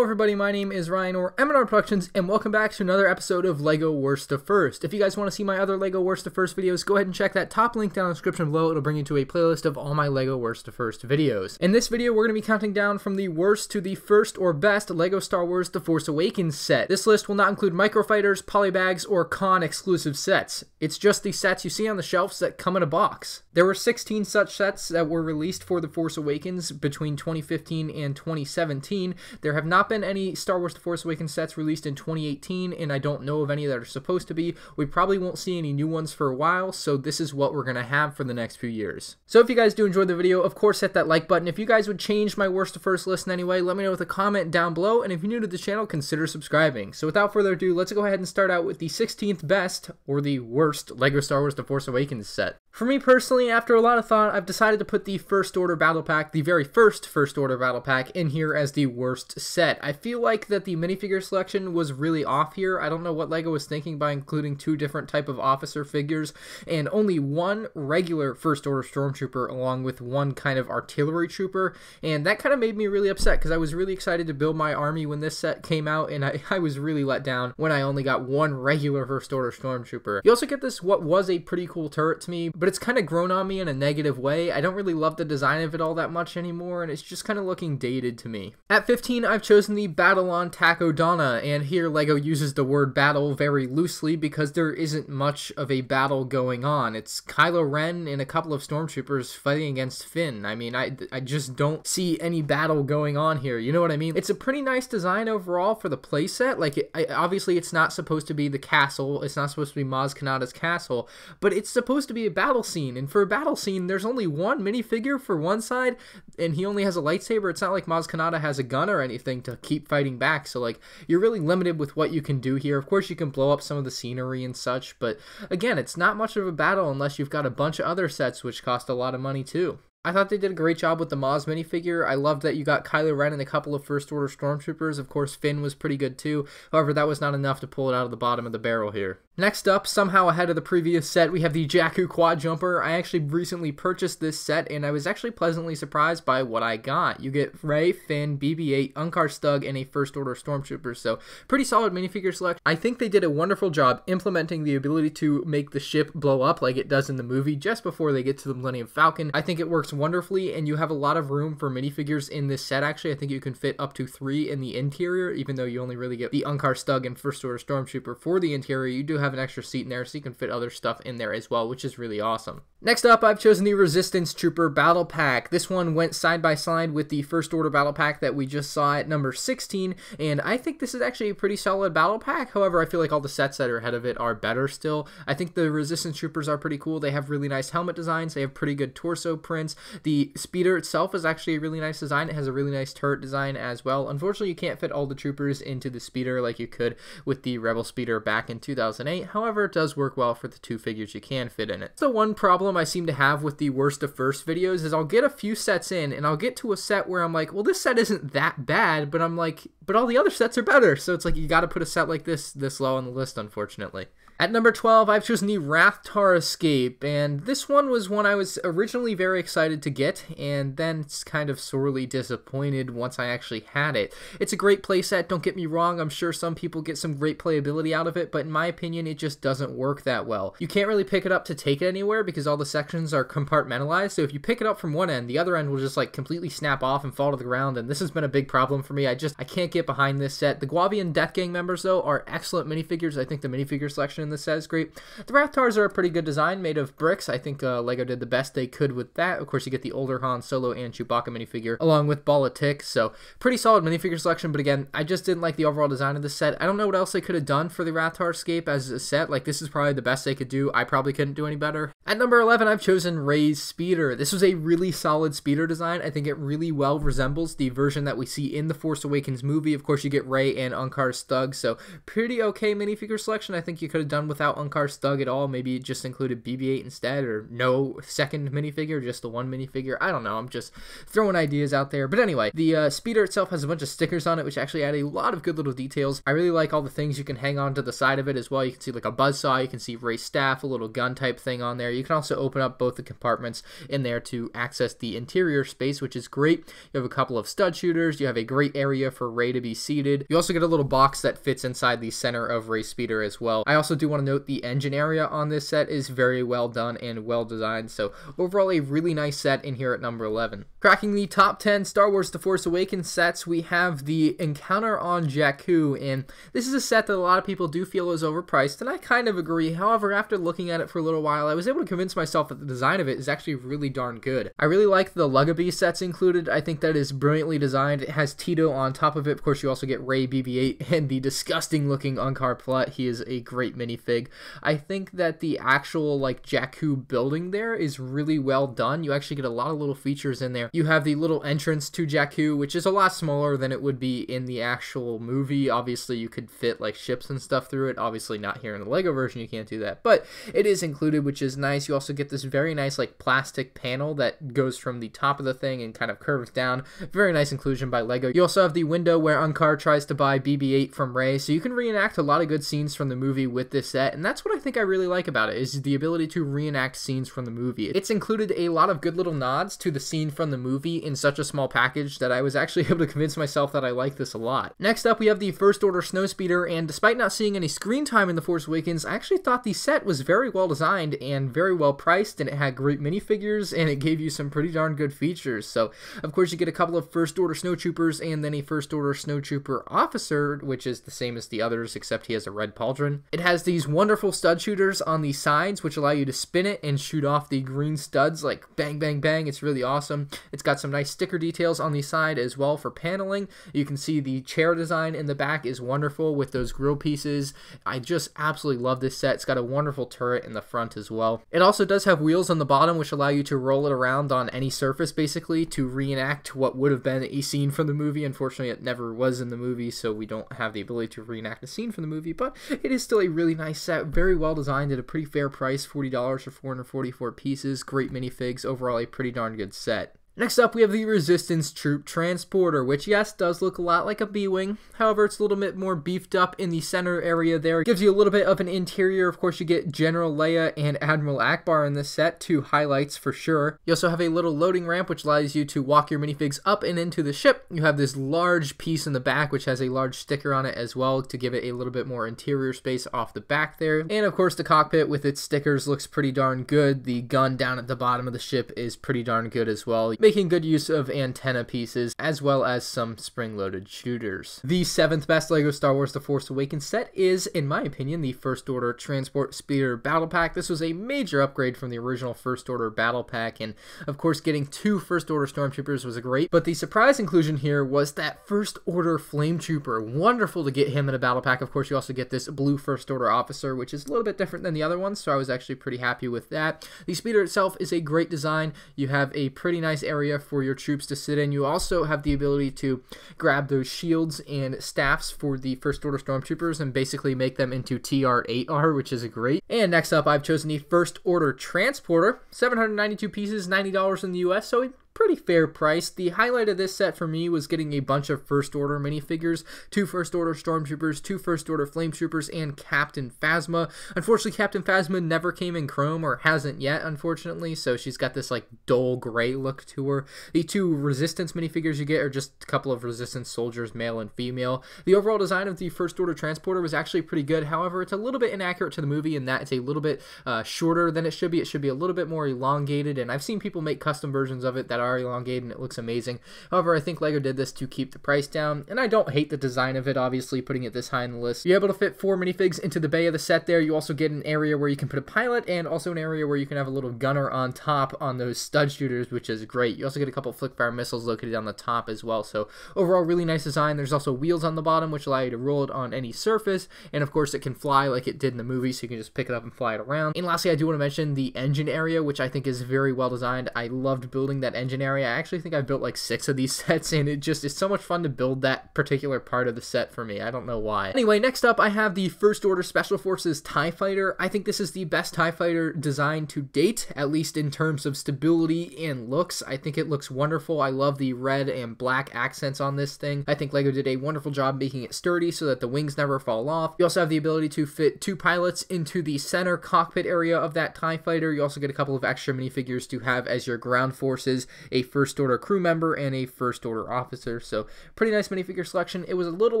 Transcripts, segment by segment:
Hello everybody, my name is Ryan or MNR Productions and welcome back to another episode of LEGO Worst to First. If you guys want to see my other LEGO Worst to First videos, go ahead and check that top link down in the description below. It'll bring you to a playlist of all my LEGO Worst to First videos. In this video, we're going to be counting down from the worst to the first or best LEGO Star Wars The Force Awakens set. This list will not include microfighters, polybags, or con exclusive sets. It's just the sets you see on the shelves that come in a box. There were 16 such sets that were released for The Force Awakens between 2015 and 2017. There have not been any Star Wars The Force Awakens sets released in 2018, and I don't know of any that are supposed to be. We probably won't see any new ones for a while, so this is what we're going to have for the next few years. So if you guys do enjoy the video, of course hit that like button. If you guys would change my worst to first list in any way, let me know with a comment down below, and if you're new to the channel, consider subscribing. So without further ado, let's go ahead and start out with the 16th best, or the worst, LEGO Star Wars The Force Awakens set. For me personally, after a lot of thought, I've decided to put the First Order Battle Pack, the very first First Order Battle Pack, in here as the worst set. I feel like that the minifigure selection was really off here. I don't know what LEGO was thinking by including two different type of officer figures and only one regular First Order Stormtrooper along with one kind of artillery trooper, and that kind of made me really upset because I was really excited to build my army when this set came out, and I, I was really let down when I only got one regular First Order Stormtrooper. You also get this what was a pretty cool turret to me, but it's kind of grown on me in a negative way. I don't really love the design of it all that much anymore, and it's just kind of looking dated to me. At 15, I've chosen the battle on Takodana, and here LEGO uses the word battle very loosely because there isn't much of a battle going on. It's Kylo Ren and a couple of stormtroopers fighting against Finn. I mean, I, I just don't see any battle going on here. You know what I mean? It's a pretty nice design overall for the playset. Like, it, I, obviously, it's not supposed to be the castle. It's not supposed to be Maz Kanata's castle, but it's supposed to be a battle scene. And for a battle scene, there's only one minifigure for one side, and he only has a lightsaber. It's not like Maz Kanata has a gun or anything to keep fighting back. So, like, you're really limited with what you can do here. Of course, you can blow up some of the scenery and such, but again, it's not much of a battle unless you've got a bunch of other sets which cost a lot of money too. I thought they did a great job with the Maz minifigure. I loved that you got Kylo Ren and a couple of First Order Stormtroopers. Of course, Finn was pretty good too. However, that was not enough to pull it out of the bottom of the barrel here. Next up, somehow ahead of the previous set, we have the Jakku Quad Jumper. I actually recently purchased this set, and I was actually pleasantly surprised by what I got. You get Rey, Finn, BB-8, Unkar Stug, and a First Order Stormtrooper, so pretty solid minifigure selection. I think they did a wonderful job implementing the ability to make the ship blow up like it does in the movie just before they get to the Millennium Falcon. I think it works wonderfully, and you have a lot of room for minifigures in this set, actually. I think you can fit up to three in the interior, even though you only really get the Unkar Stug and First Order Stormtrooper for the interior. You do have an extra seat in there so you can fit other stuff in there as well, which is really awesome. Next up, I've chosen the Resistance Trooper Battle Pack. This one went side by side with the First Order Battle Pack that we just saw at number 16, and I think this is actually a pretty solid battle pack. However, I feel like all the sets that are ahead of it are better still. I think the Resistance Troopers are pretty cool. They have really nice helmet designs. They have pretty good torso prints. The speeder itself is actually a really nice design. It has a really nice turret design as well. Unfortunately, you can't fit all the troopers into the speeder like you could with the Rebel speeder back in 2008. However, it does work well for the two figures you can fit in it. So one problem I seem to have with the worst of first videos is I'll get a few sets in and I'll get to a set where I'm like, well, this set isn't that bad, but I'm like, but all the other sets are better. So it's like you got to put a set like this this low on the list, unfortunately. At number 12, I've chosen the Rathtar Escape, and this one was one I was originally very excited to get, and then kind of sorely disappointed once I actually had it. It's a great playset, don't get me wrong, I'm sure some people get some great playability out of it, but in my opinion, it just doesn't work that well. You can't really pick it up to take it anywhere because all the sections are compartmentalized, so if you pick it up from one end, the other end will just like completely snap off and fall to the ground, and this has been a big problem for me. I just, I can't get behind this set. The Guavian Death Gang members, though, are excellent minifigures. I think the minifigure selection in is great. The Rathtars are a pretty good design, made of bricks. I think uh, LEGO did the best they could with that. Of course, you get the older Han Solo and Chewbacca minifigure, along with Bala-Tik, so pretty solid minifigure selection, but again, I just didn't like the overall design of the set. I don't know what else they could have done for the Rathtar Escape as a set. Like, this is probably the best they could do. I probably couldn't do any better. At number 11, I've chosen Rey's Speeder. This was a really solid speeder design. I think it really well resembles the version that we see in the Force Awakens movie. Of course, you get Rey and Unkar Stug, so pretty okay minifigure selection. I think you could have done without Unkar Stug at all. Maybe it just included BB-8 instead, or no second minifigure, just the one minifigure. I don't know. I'm just throwing ideas out there. But anyway, the uh, speeder itself has a bunch of stickers on it, which actually add a lot of good little details. I really like all the things you can hang on to the side of it as well. You can see like a buzz saw. You can see Rey's staff, a little gun type thing on there. You You can also open up both the compartments in there to access the interior space, which is great. You have a couple of stud shooters. You have a great area for Rey to be seated. You also get a little box that fits inside the center of Rey Speeder as well. I also do want to note the engine area on this set is very well done and well designed. So overall, a really nice set in here at number 11. Cracking the top 10 Star Wars The Force Awakens sets, we have the Encounter on Jakku, and this is a set that a lot of people do feel is overpriced, and I kind of agree. However, after looking at it for a little while, I was able to convince myself that the design of it is actually really darn good. I really like the Luggabeast is included. I think that is brilliantly designed. It has Teedo on top of it. Of course, you also get Rey BB-8 and the disgusting looking Unkar Plutt. He is a great minifig. I think that the actual like Jakku building there is really well done. You actually get a lot of little features in there. You have the little entrance to Jakku, which is a lot smaller than it would be in the actual movie. Obviously, you could fit like ships and stuff through it. Obviously, not here in the Lego version, you can't do that, but it is included, which is nice. You also get this very nice like plastic panel that goes from the top of the thing and kind of curves down. Very nice inclusion by Lego. You also have the window where Unkar tries to buy BB-8 from Rey, so you can reenact a lot of good scenes from the movie with this set, and that's what I think I really like about it is the ability to reenact scenes from the movie. It's included a lot of good little nods to the scene from the movie in such a small package that I was actually able to convince myself that I like this a lot. Next up, we have the First Order Snowspeeder, and despite not seeing any screen time in The Force Awakens, I actually thought the set was very well designed and very well priced, and it had great minifigures, and it gave you some pretty darn good features. So, of course, you get a couple of First Order Snowtroopers and then a First Order Snowtrooper officer, which is the same as the others, except he has a red pauldron. It has these wonderful stud shooters on the sides, which allow you to spin it and shoot off the green studs like bang, bang, bang. It's really awesome. It's got some nice sticker details on the side as well for paneling. You can see the chair design in the back is wonderful with those grill pieces. I just absolutely love this set. It's got a wonderful turret in the front as well. It also does have wheels on the bottom, which allow you to roll it around on any surface basically to reenact what would have been a scene from the movie. Unfortunately, it never was in the movie, so we don't have the ability to reenact a scene from the movie, but it is still a really nice set, very well designed at a pretty fair price $40 for 444 pieces. Great minifigs, overall, a pretty darn good set. Next up, we have the Resistance Troop Transporter, which, yes, does look a lot like a B-Wing. However, it's a little bit more beefed up in the center area there. It gives you a little bit of an interior. Of course, you get General Leia and Admiral Ackbar in this set, two highlights for sure. You also have a little loading ramp, which allows you to walk your minifigs up and into the ship. You have this large piece in the back, which has a large sticker on it as well to give it a little bit more interior space off the back there. And of course, the cockpit with its stickers looks pretty darn good. The gun down at the bottom of the ship is pretty darn good as well making good use of antenna pieces as well as some spring-loaded shooters. The seventh best LEGO Star Wars The Force Awakens set is, in my opinion, the First Order Transport Speeder Battle Pack. This was a major upgrade from the original First Order Battle Pack, and of course getting two First Order Stormtroopers was great, but the surprise inclusion here was that First Order Flame Trooper. Wonderful to get him in a Battle Pack. Of course, you also get this blue First Order Officer, which is a little bit different than the other ones, so I was actually pretty happy with that. The speeder itself is a great design. You have a pretty nice area for your troops to sit in. You also have the ability to grab those shields and staffs for the First Order Stormtroopers and basically make them into TR-8R, which is great. And next up, I've chosen the First Order Transporter, 792 pieces, $90 in the US, so pretty fair price. The highlight of this set for me was getting a bunch of First Order minifigures, two First Order Stormtroopers, two First Order Flame Troopers, and Captain Phasma. Unfortunately, Captain Phasma never came in chrome, or hasn't yet, unfortunately, so she's got this like dull gray look to her. The two Resistance minifigures you get are just a couple of Resistance soldiers, male and female. The overall design of the First Order Transporter was actually pretty good, however, it's a little bit inaccurate to the movie in that it's a little bit uh, shorter than it should be. It should be a little bit more elongated, and I've seen people make custom versions of it that are elongated and it looks amazing. However, I think LEGO did this to keep the price down, and I don't hate the design of it, obviously, putting it this high in the list. You're able to fit four minifigs into the bay of the set there. You also get an area where you can put a pilot and also an area where you can have a little gunner on top on those stud shooters, which is great. You also get a couple flickfire missiles located on the top as well, so overall, really nice design. There's also wheels on the bottom, which allow you to roll it on any surface, and of course, it can fly like it did in the movie, so you can just pick it up and fly it around. And lastly, I do want to mention the engine area, which I think is very well designed. I loved building that engine area. I actually think I've built like six of these sets, and it just is so much fun to build that particular part of the set for me. I don't know why. Anyway, next up, I have the First Order Special Forces TIE Fighter. I think this is the best TIE Fighter design to date, at least in terms of stability and looks. I think it looks wonderful. I love the red and black accents on this thing. I think LEGO did a wonderful job making it sturdy so that the wings never fall off. You also have the ability to fit two pilots into the center cockpit area of that TIE Fighter. You also get a couple of extra minifigures to have as your ground forces, a First Order crew member, and a First Order officer. So pretty nice minifigure selection. It was a little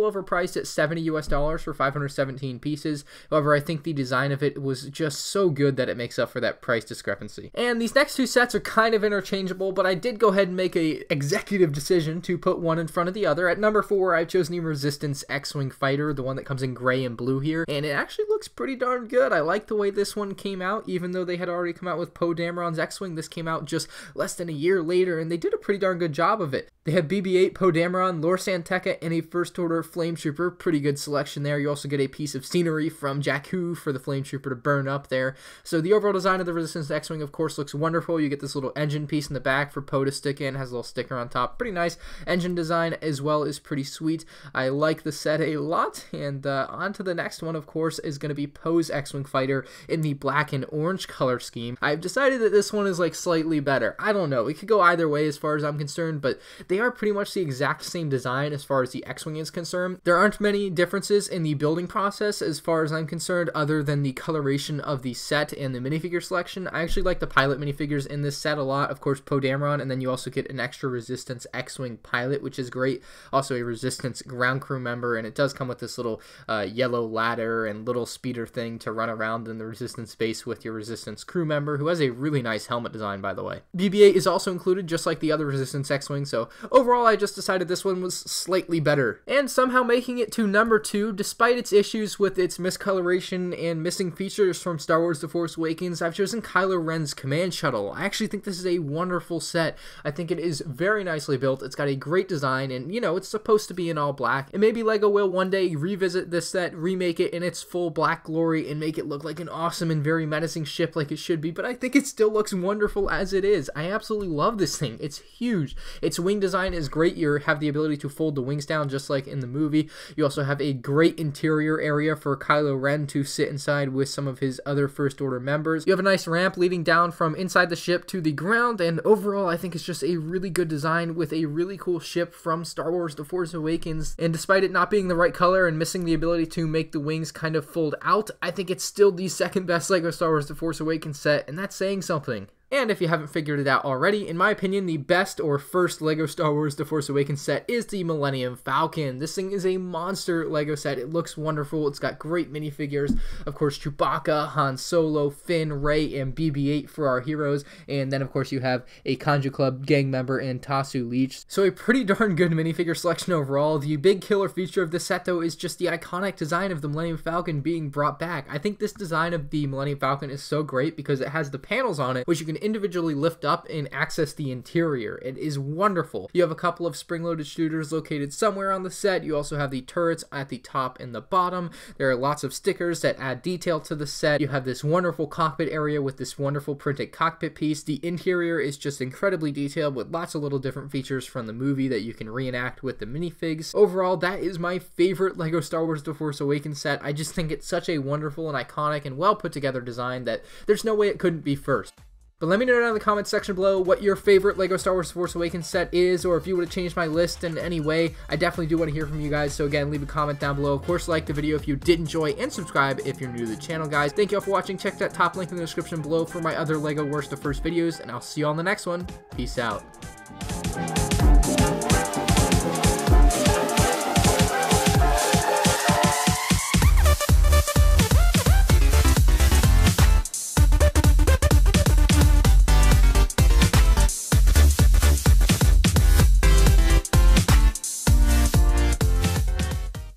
overpriced at 70 US dollars for 517 pieces. However, I think the design of it was just so good that it makes up for that price discrepancy. And these next two sets are kind of interchangeable, but I did go ahead and make a executive decision to put one in front of the other. At number four, I've chosen the Resistance X-Wing Fighter, the one that comes in gray and blue here, and it actually looks pretty darn good. I like the way this one came out, even though they had already come out with Poe Dameron's X-Wing. This came out just less than a year later, and they did a pretty darn good job of it. They have BB-8, Poe Dameron, Lor San Tekka, and a First Order Flame Trooper. Pretty good selection there. You also get a piece of scenery from Jakku for the Flame Trooper to burn up there. So the overall design of the Resistance X-Wing, of course, looks wonderful. You get this little engine piece in the back for Poe to stick in. Has a little sticker on top. Pretty nice. Engine design as well is pretty sweet. I like the set a lot. And uh, on to the next one, of course, is going to be Poe's X-Wing Fighter in the black and orange color scheme. I've decided that this one is like slightly better. I don't know. It could go either way as far as I'm concerned, but they are pretty much the exact same design as far as the X-Wing is concerned. There aren't many differences in the building process as far as I'm concerned other than the coloration of the set and the minifigure selection. I actually like the pilot minifigures in this set a lot. Of course, Poe Dameron, and then you also get an extra Resistance X-Wing pilot, which is great. Also a Resistance ground crew member, and it does come with this little uh, yellow ladder and little speeder thing to run around in the Resistance base with your Resistance crew member, who has a really nice helmet design, by the way. BB-8 is also included, just like the other Resistance X-Wing, so overall I just decided this one was slightly better. And somehow making it to number two, despite its issues with its miscoloration and missing features from Star Wars The Force Awakens, I've chosen Kylo Ren's Command Shuttle. I actually think this is a wonderful set. I think it is very nicely built. It's got a great design, and you know, it's supposed to be in all black. And maybe LEGO will one day revisit this set, remake it in its full black glory, and make it look like an awesome and very menacing ship like it should be, but I think it still looks wonderful as it is. I absolutely love this thing. It's huge. Its wing design is great. You have the ability to fold the wings down just like in the movie. You also have a great interior area for Kylo Ren to sit inside with some of his other First Order members. You have a nice ramp leading down from inside the ship to the ground, and overall, I think it's just a really good design with a really cool ship from Star Wars The Force Awakens. And despite it not being the right color and missing the ability to make the wings kind of fold out, I think it's still the second best LEGO Star Wars The Force Awakens set, and that's saying something. And if you haven't figured it out already, in my opinion, the best or first LEGO Star Wars The Force Awakens set is the Millennium Falcon. This thing is a monster LEGO set. It looks wonderful. It's got great minifigures. Of course, Chewbacca, Han Solo, Finn, Rey, and BB-8 for our heroes. And then, of course, you have a Kanjiklub gang member and Tasu Leech. So a pretty darn good minifigure selection overall. The big killer feature of this set, though, is just the iconic design of the Millennium Falcon being brought back. I think this design of the Millennium Falcon is so great because it has the panels on it, which you can individually lift up and access the interior. It is wonderful. You have a couple of spring-loaded shooters located somewhere on the set. You also have the turrets at the top and the bottom. There are lots of stickers that add detail to the set. You have this wonderful cockpit area with this wonderful printed cockpit piece. The interior is just incredibly detailed with lots of little different features from the movie that you can reenact with the minifigs. Overall, that is my favorite LEGO Star Wars The Force Awakens set. I just think it's such a wonderful and iconic and well put together design that there's no way it couldn't be first. But let me know down in the comments section below what your favorite LEGO Star Wars Force Awakens set is, or if you would have changed my list in any way. I definitely do want to hear from you guys, so again, leave a comment down below. Of course, like the video if you did enjoy, and subscribe if you're new to the channel, guys. Thank you all for watching. Check that top link in the description below for my other LEGO Worst of First videos, and I'll see you on the next one. Peace out.